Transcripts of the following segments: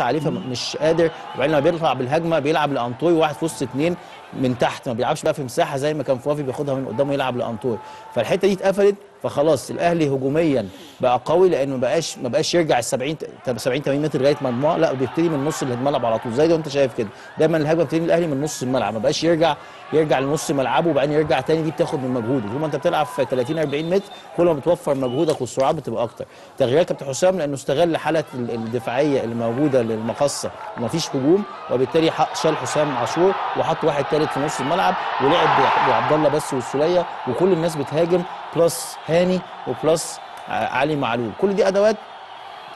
عليه فمش قادر. وبعدين لما بيطلع بالهجمة بيلعب لأنطوي واحد في وسط اثنين من تحت ما بيلعبش بقى في مساحة زي ما كان فوافي بياخدها من قدامه يلعب لأنطوي. فالحتة دي اتقفلت فخلاص الأهلي هجوميا بقى قوي لأنه ما بقاش ما بقاش يرجع ال 70 70 80 متر لغاية مجموعة. لا بيبتدي من نص الملعب على طول. زي ده انت شايف كده. دايما الهجمة بتبتدي الأهلي من نص الملعب. ما بقاش يرجع يرجع لنص ملعبه وبعدين يرجع تاني. دي بتاخد من مجهوده. طول ما انت بتلعب في 30 40 متر كل ما بتوفر مجهودك والسرعات بتبقى أكتر. تغييرات كابتن حسام لأنه استغل حالة الدفاعية اللي موجوده للمقصة. ومفيش هجوم وبالتالي شال حسام عاشور وحط واحد ثالث في نص الملعب ولعب بعبد الله بس والسوليه وكل الناس بتهاجم plus هاني و plus علي معلول. كل دي أدوات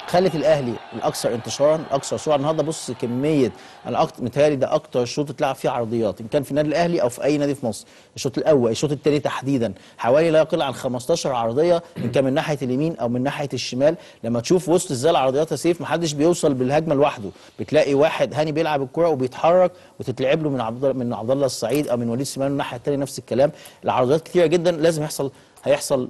خلت الأهلي الاكثر انتشارا الاكثر سرعه النهارده بص كمية أنا متهيألي ده أكتر شوط اتلعب فيه عرضيات. إن كان في النادي الأهلي أو في أي نادي في مصر. الشوط الأول الشوط الثاني تحديدا. حوالي لا يقل عن 15 عرضية. إن كان من ناحية اليمين أو من ناحية الشمال. لما تشوف وسط إزاي العرضيات يا سيف محدش بيوصل بالهجمة لوحده. بتلاقي واحد هاني بيلعب الكرة وبيتحرك وتتلعب له من عبد من عبد الله السعيد أو من وليد سليمان الناحية الثانية نفس الكلام. العرضيات كتيرة جدا لازم يحصل هيحصل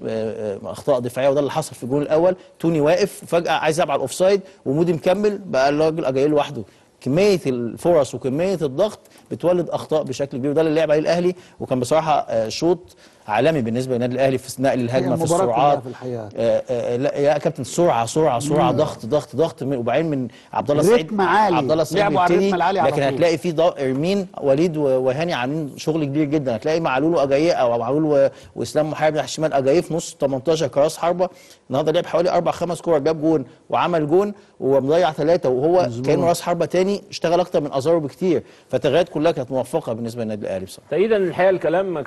أخطاء دفاعية وده اللي حصل في الجون الأول. توني واقف فجأة عايز يلعب على ال offside ومودي مكمل بقى الراجل جاي لوحده. كمية الفرص وكمية الضغط بتولد أخطاء بشكل كبير وده اللي لعب عليه الأهلي. وكان بصراحة شوط عالمي بالنسبة للنادي الأهلي في نقل الهجمة في السرعات. في الحقيقة آآ آآ لا يا كابتن سرعة سرعة سرعة ضغط ضغط ضغط وبعدين من عبد الله السعيد عبد الله السعيد لعبوا على بيبتدي الرتم العالي على لكن طول. هتلاقي في أرمين وليد وهاني عاملين شغل كبير جدا. هتلاقي معلول واجاييه أو معلول وإسلام محارب ناحية الشمال اجاييه في نص 18 كراس حربة. النهارده لعب حوالي أربع خمس كور جاب جون وعمل جون ومضيع ثلاثة وهو. كأنه راس حربة تاني اشتغل أكتر من أزارو بكتير. فالتغييرات كلها كانت موفقة بالنسبة للنادي الأهلي بصراحة. تأييدا الحقيقة الكلام